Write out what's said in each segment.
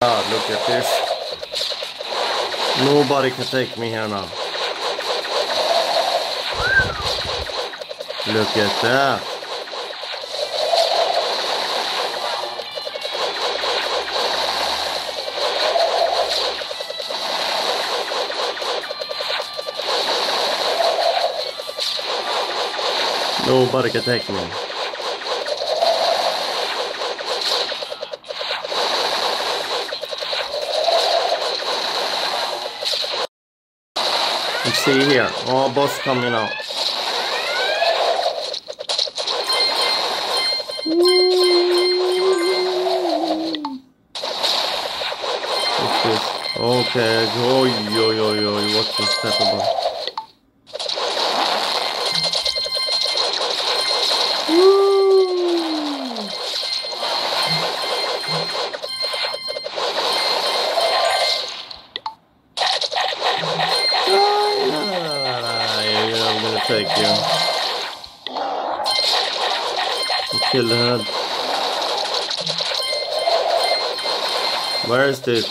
God, look at this. Nobody can take me here now. Look at that. Nobody can take me. Let's see here. Oh, boss coming out. What's this? Okay, oi, oi, oi, oi, what's this pepper I'm gonna take you. Kill the head. Where is this?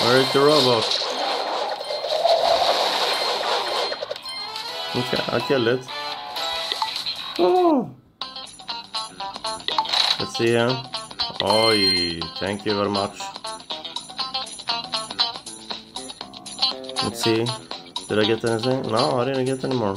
Where is the robot? Okay, I killed it. Oh. See here. Oi, thank you very much. Let's see. Did I get anything? No, I didn't get any more.